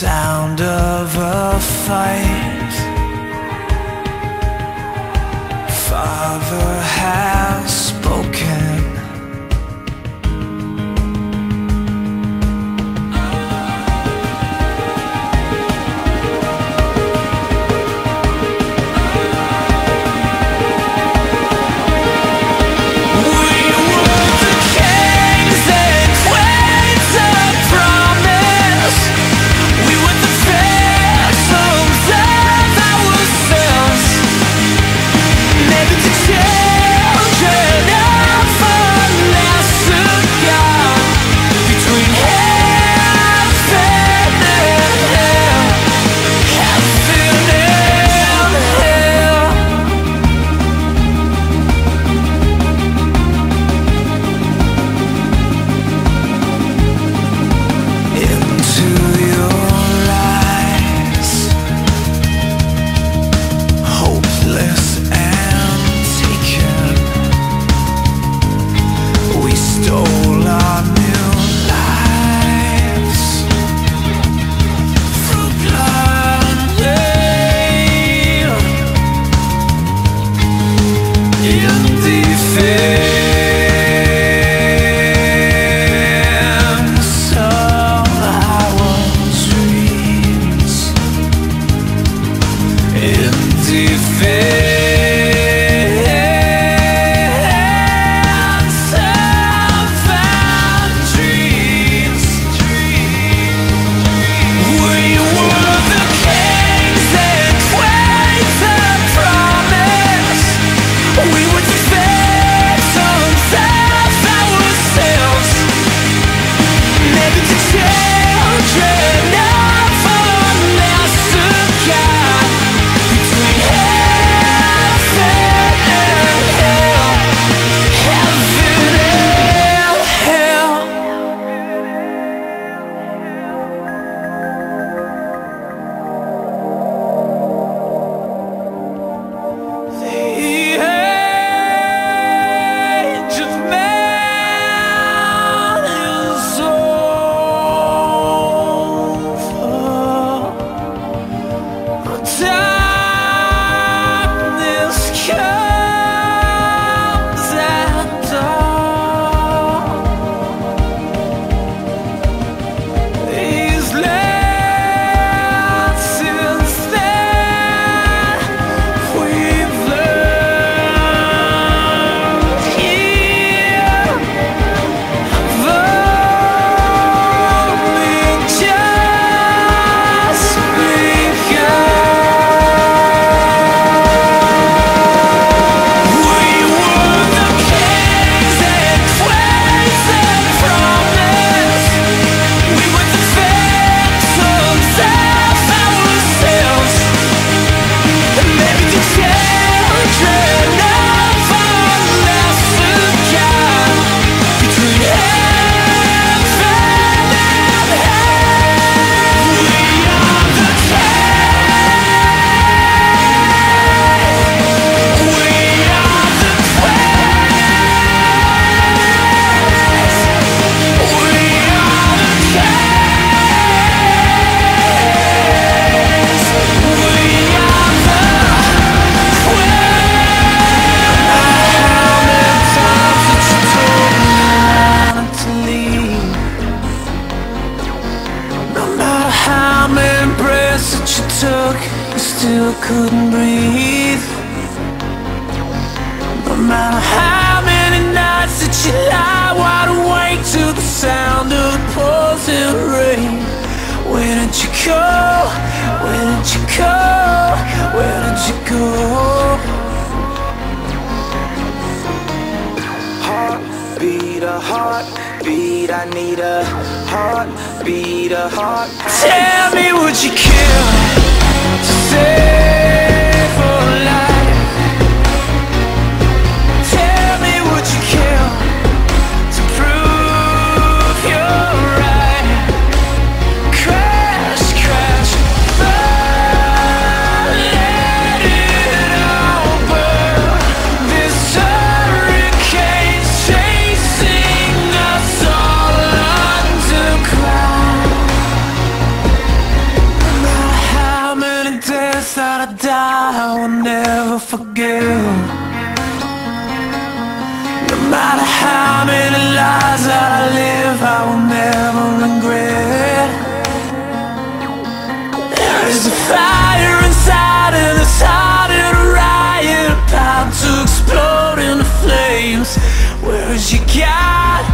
sound of a fight. Father still couldn't breathe No matter how many nights that you lie wide awake To the sound of the pouring rain Where did you go? Where did you go? Where did you go? Heartbeat, a heartbeat, I need a heartbeat, a heart Tell me would you kill stay for life. I die, I will never forget. No matter how many lies that I live, I will never regret. There is a fire inside and it's starting a riot, about to explode into flames. Where is your God?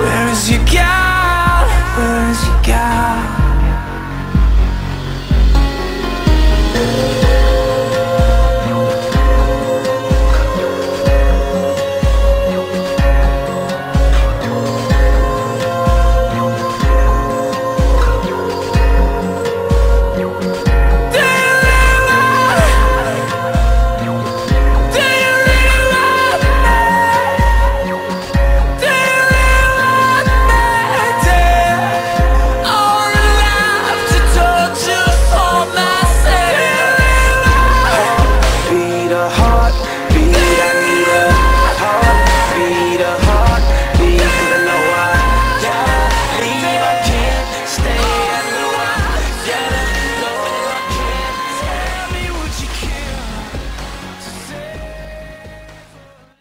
Where is your God? Where is your